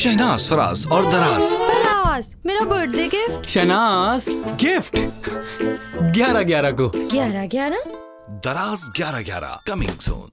शहनाज फराज और दराज। फराज मेरा बर्थडे गिफ्ट शहनाज गिफ्ट ग्यारह ग्यारह को। ग्यारह ग्यारह? दराज ग्यारह ग्यारह कमिंग सोन